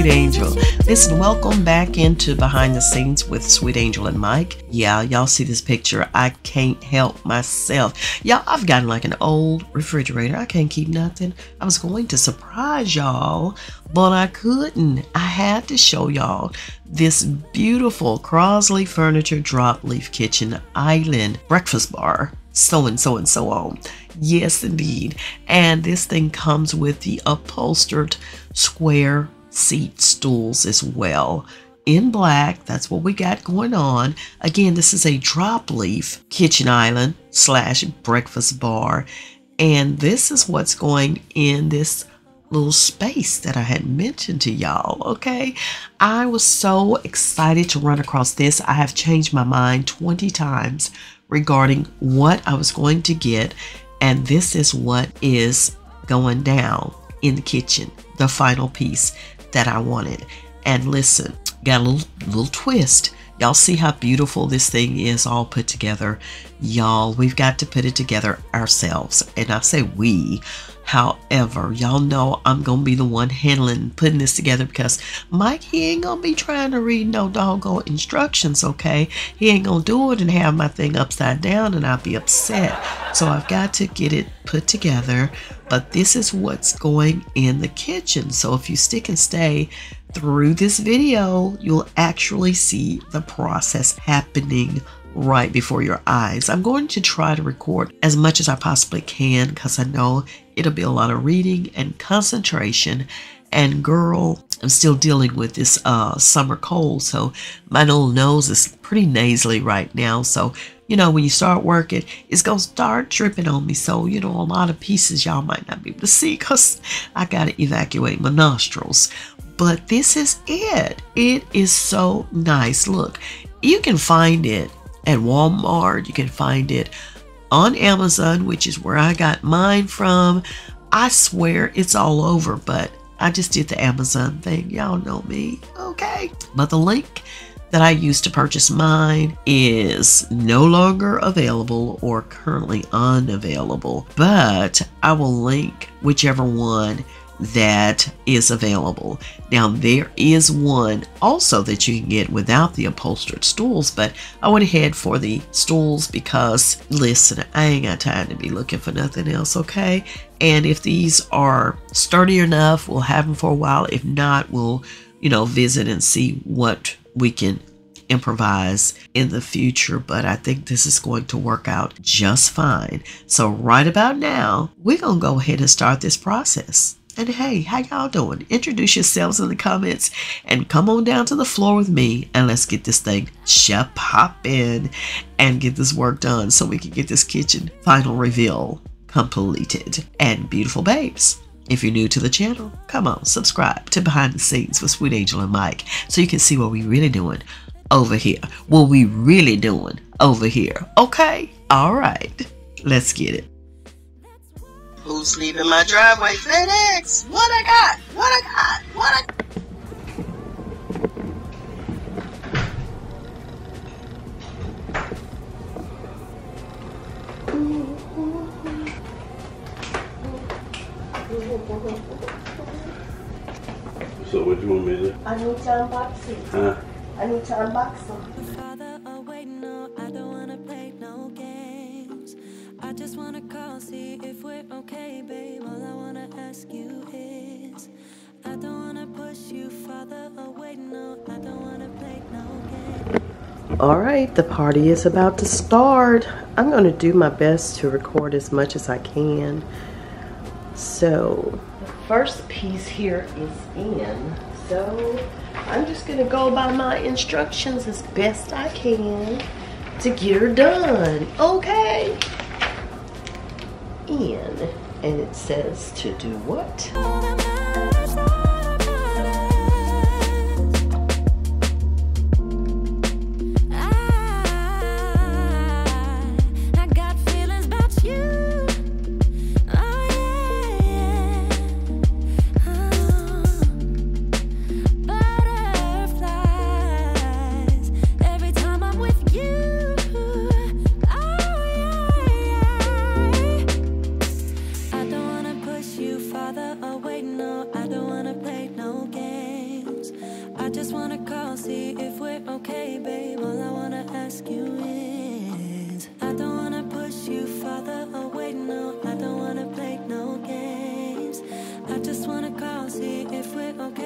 Sweet Angel. Listen, welcome back into Behind the Scenes with Sweet Angel and Mike. Yeah, y'all see this picture. I can't help myself. Y'all, I've gotten like an old refrigerator. I can't keep nothing. I was going to surprise y'all, but I couldn't. I had to show y'all this beautiful Crosley Furniture Drop Leaf Kitchen Island breakfast bar so and so and so on. Yes, indeed. And this thing comes with the upholstered square seat stools as well. In black, that's what we got going on. Again, this is a drop leaf kitchen island slash breakfast bar. And this is what's going in this little space that I had mentioned to y'all. Okay. I was so excited to run across this. I have changed my mind 20 times regarding what I was going to get. And this is what is going down in the kitchen, the final piece that I wanted. And listen, got a little, little twist. Y'all see how beautiful this thing is all put together. Y'all, we've got to put it together ourselves. And I say we However, y'all know I'm to be the one handling putting this together because Mike, he ain't to be trying to read no doggone instructions, okay? He ain't to do it and have my thing upside down and I'll be upset. So I've got to get it put together. But this is what's going in the kitchen. So if you stick and stay through this video, you'll actually see the process happening right before your eyes. I'm going to try to record as much as I possibly can because I know it'll be a lot of reading and concentration. And girl, I'm still dealing with this uh, summer cold, so my little nose is pretty nasally right now. So, you know, when you start working, it's going to start dripping on me. So, you know, a lot of pieces y'all might not be able to see because I got to evacuate my nostrils. But this is it. It is so nice. Look, you can find it at Walmart. You can find it on Amazon, which is where I got mine from. I swear it's all over, but I just did the Amazon thing. Y'all know me, okay? But the link that I used to purchase mine is no longer available or currently unavailable, but I will link whichever one that is available. Now, there is one also that you can get without the upholstered stools, but I went ahead for the stools because, listen, I ain't got time to be looking for nothing else, okay? And if these are sturdy enough, we'll have them for a while. If not, we'll, you know, visit and see what we can improvise in the future, but I think this is going to work out just fine. So right about now, we're going to go ahead and start this process. And hey, how y'all doing? Introduce yourselves in the comments and come on down to the floor with me and let's get this thing shut poppin' and get this work done so we can get this kitchen final reveal completed. And beautiful babes, if you're new to the channel, come on, subscribe to Behind the Scenes with Sweet Angel and Mike so you can see what we really doing over here. What we really doing over here. Okay? All right. Let's get it. Who's leaving my driveway? FedEx! What I got? What I got? What I So what do you want me to do? I need to unbox it. Huh? I need to unbox them. I just wanna call, see if we're okay, babe. All I wanna ask you is, I don't wanna push you, Father, oh wait, no, I don't wanna play no games. All right, the party is about to start. I'm to do my best to record as much as I can. So, the first piece here is in. So, I'm just to go by my instructions as best I can to get her done. Okay? In. And it says to do what? father away, no, I don't wanna play no games. I just wanna call, see if we're okay, babe. All I wanna ask you is I don't wanna push you farther away, no, I don't wanna play no games. I just wanna call, see if we're okay.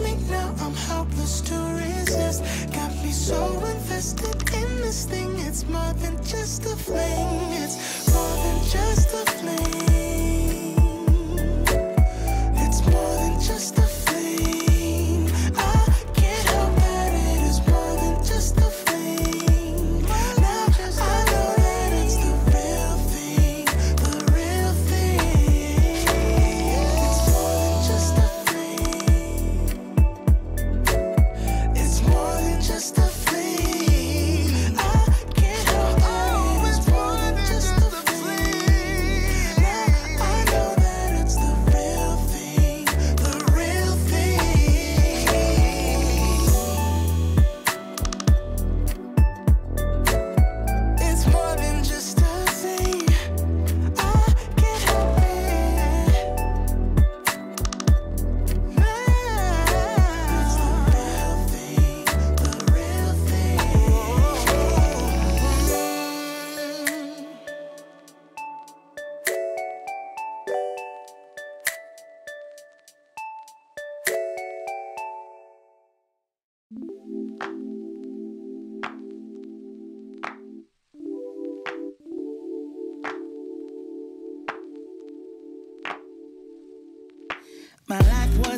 make me.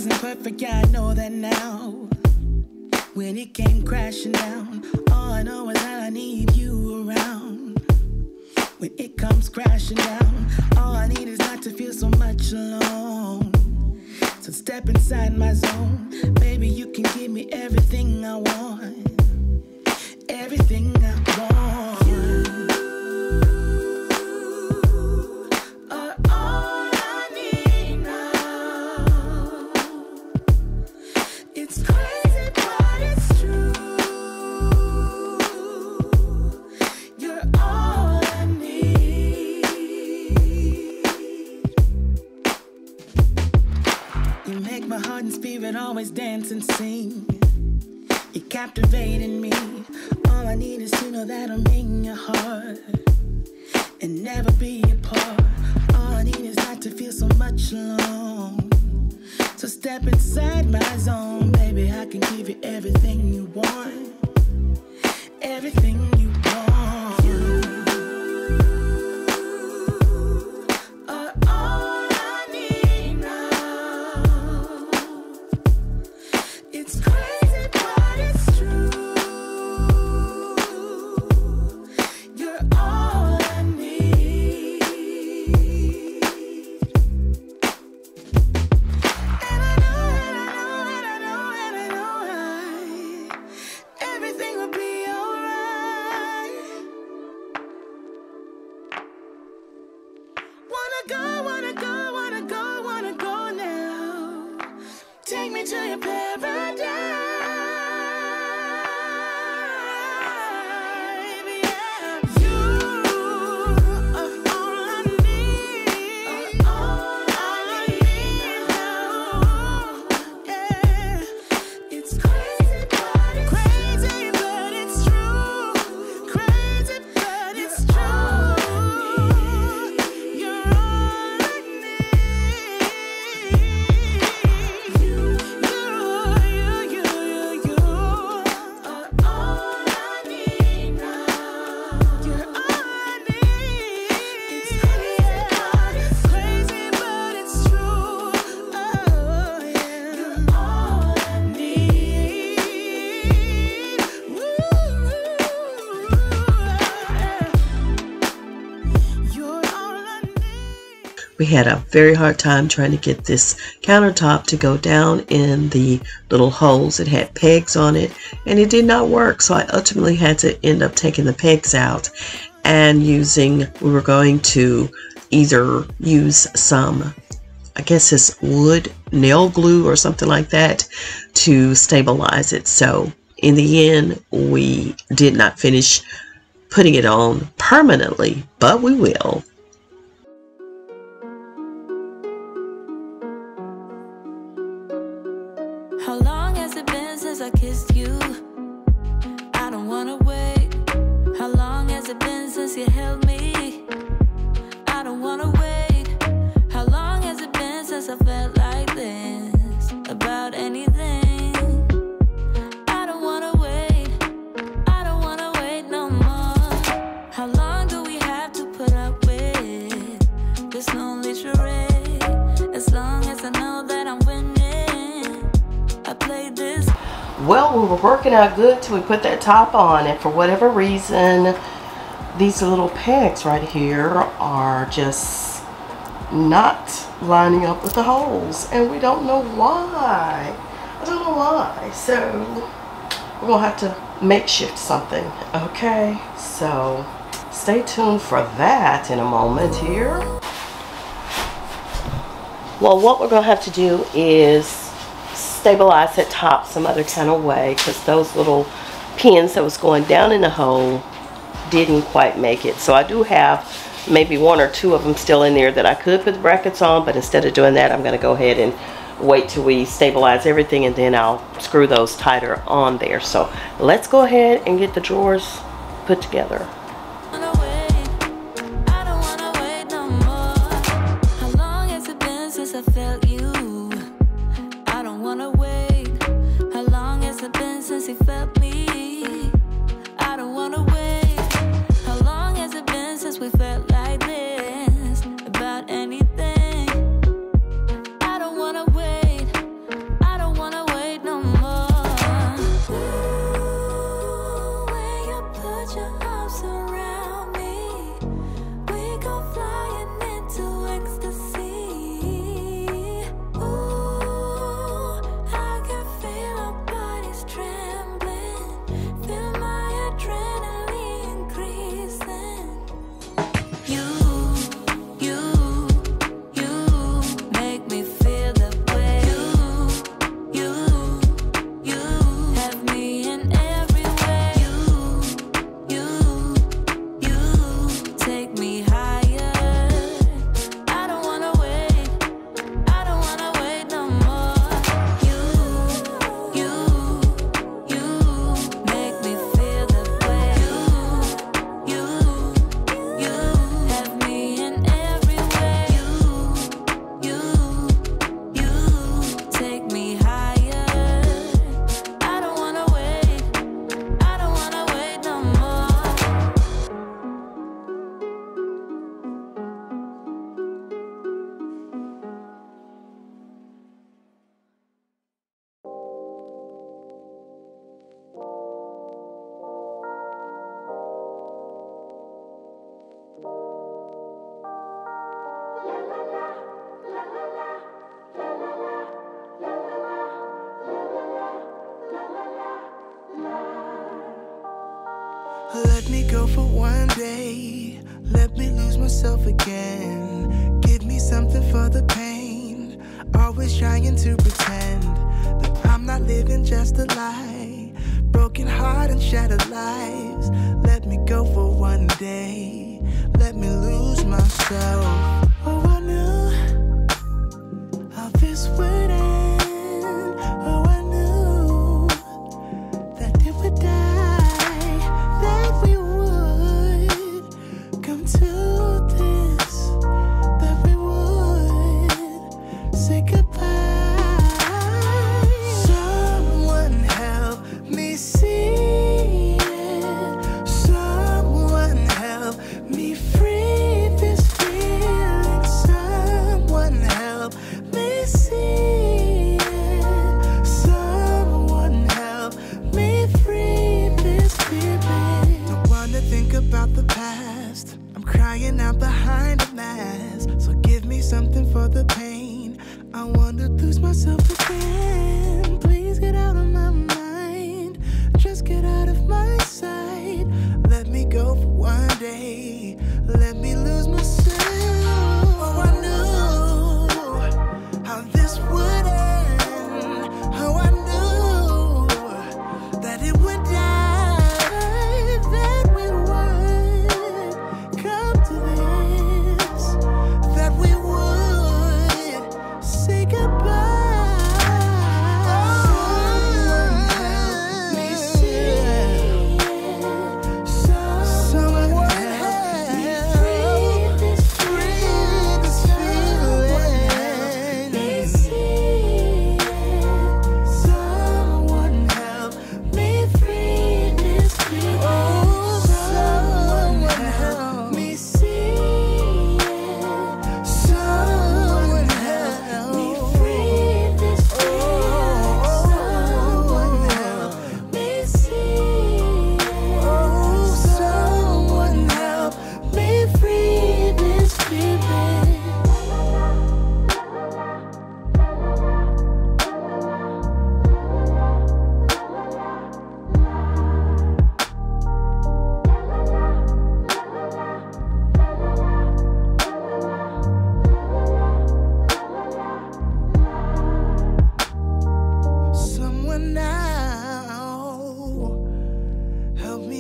wasn't perfect, yeah, I know that now. When it came crashing down, all I know is that I need you around. When it comes crashing down, all I need is not to feel so much alone. So step inside my zone, baby, you can give me everything I want. can always dance and sing. You're captivating me. All I need is to know that I'm in your heart and never be apart. All I need is not to feel so much alone. So step inside my zone, baby. I can give you everything you want, everything you We had a very hard time trying to get this countertop to go down in the little holes. It had pegs on it and it did not work. So I ultimately had to end up taking the pegs out and using, we were going to either use some, I guess it's wood nail glue or something like that to stabilize it. So in the end, we did not finish putting it on permanently, but we will. Long has it been since I kissed you? I don't wanna wait. How long has it been since you held me? Well, we were working out good till we put that top on, and for whatever reason, these little pegs right here are just not lining up with the holes, and we don't know why. I don't know why. So we're gonna have to makeshift something. Okay, so stay tuned for that in a moment here. Well, what we're gonna have to do is stabilize that top some other kind of way because those little pins that was going down in the hole didn't quite make it. So I do have maybe one or two of them still in there that I could put the brackets on, but instead of doing that, I'm gonna go ahead and wait till we stabilize everything and then I'll screw those tighter on there. So let's go ahead and get the drawers put together. Trying to pretend that I'm not living just a lie. Broken heart and shattered lives. Let me go for one day. Let me lose myself. Oh, I knew of this would myself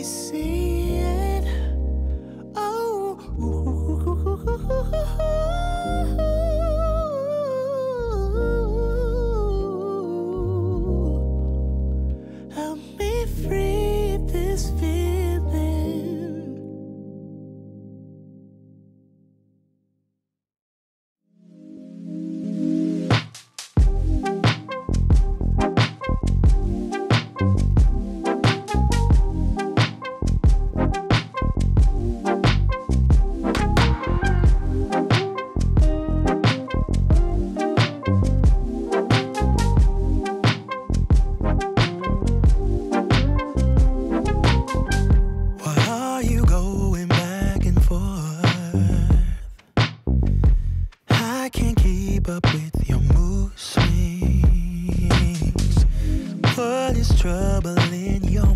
see. up with your mood swings. What is trouble in your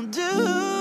do.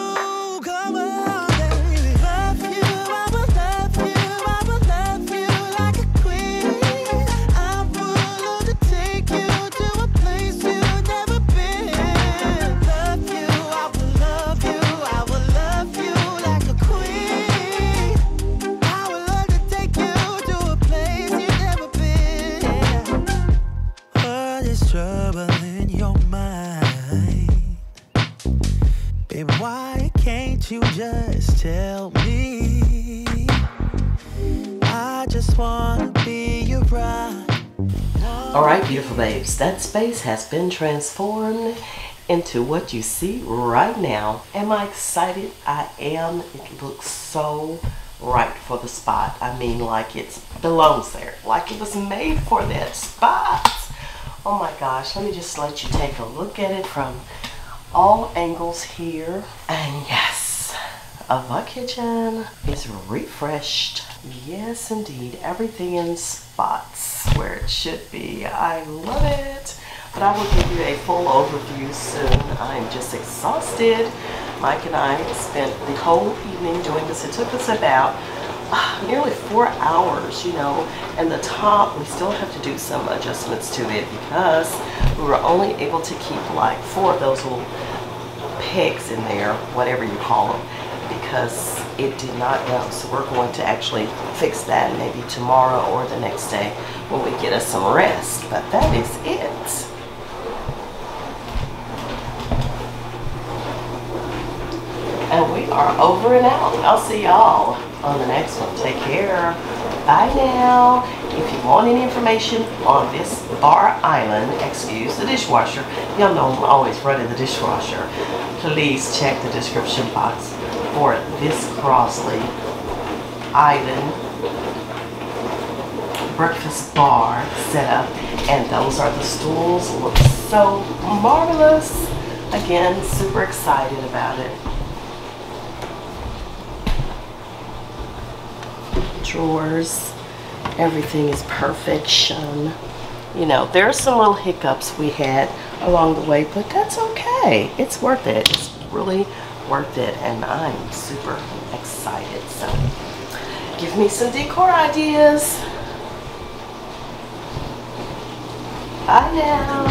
All right, beautiful babes, that space has been transformed into what you see right now. Am I excited? I am. It looks so right for the spot. I mean, like it belongs there, like it was made for that spot. Oh my gosh, let me just let you take a look at it from all angles here. And yes, our kitchen is refreshed. Yes, indeed. Everything in spots where it should be. I love it. But I will give you a full overview soon. I'm just exhausted. Mike and I spent the whole evening doing this. It took us about ah, nearly four hours, you know, and the top, we still have to do some adjustments to it because we were only able to keep like four of those little pegs in there, whatever you call them, because it did not go. So we're going to actually fix that maybe tomorrow or the next day when we get us some rest. But that is it. And we are over and out. I'll see y'all on the next one. Take care. Bye now. If you want any information on this bar island, excuse the dishwasher, y'all know I'm always running the dishwasher, please check the description box for this Crosley Island breakfast bar setup. And those are the stools. Look so marvelous. Again, super excited about it. drawers. Everything is perfection. You know, there are some little hiccups we had along the way, but that's okay. It's worth it. It's really worth it, and I'm super excited. So, give me some decor ideas. Bye now.